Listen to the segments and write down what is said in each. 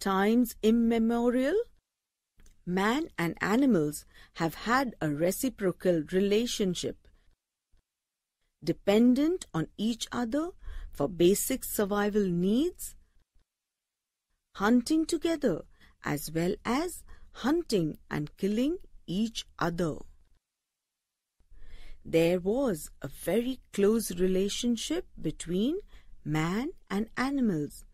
times immemorial, man and animals have had a reciprocal relationship, dependent on each other for basic survival needs, hunting together as well as hunting and killing each other. There was a very close relationship between man and animals.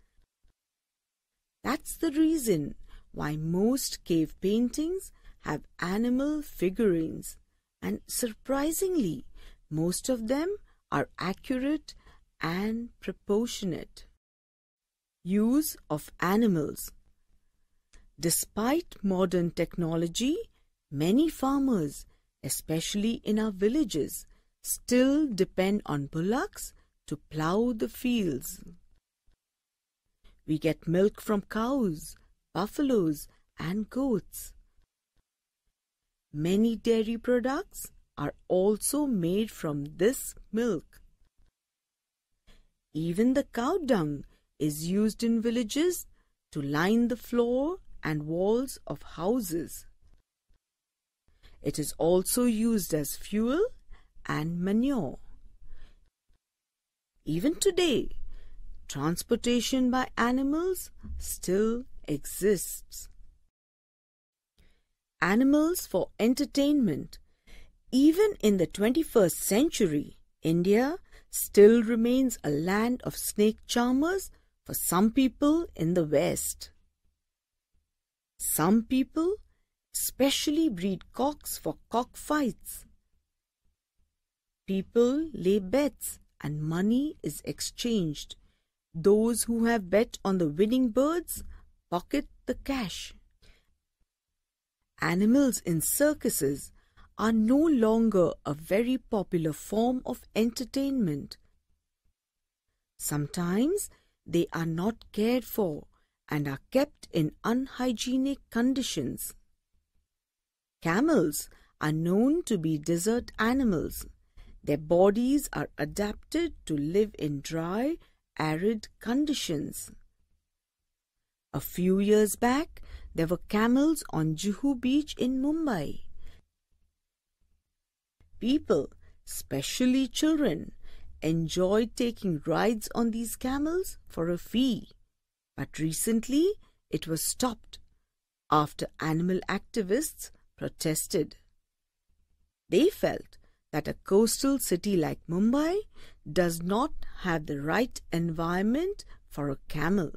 That's the reason why most cave paintings have animal figurines and surprisingly most of them are accurate and proportionate. Use of animals Despite modern technology, many farmers, especially in our villages, still depend on bullocks to plough the fields. We get milk from cows, buffaloes, and goats. Many dairy products are also made from this milk. Even the cow dung is used in villages to line the floor and walls of houses. It is also used as fuel and manure. Even today, transportation by animals still exists. Animals for entertainment. Even in the 21st century, India still remains a land of snake charmers for some people in the West. Some people specially breed cocks for cockfights. People lay bets and money is exchanged. Those who have bet on the winning birds pocket the cash. Animals in circuses are no longer a very popular form of entertainment. Sometimes they are not cared for and are kept in unhygienic conditions. Camels are known to be desert animals. Their bodies are adapted to live in dry, arid conditions. A few years back, there were camels on Juhu beach in Mumbai. People, especially children, enjoyed taking rides on these camels for a fee. But recently it was stopped after animal activists protested. They felt that a coastal city like Mumbai does not have the right environment for a camel.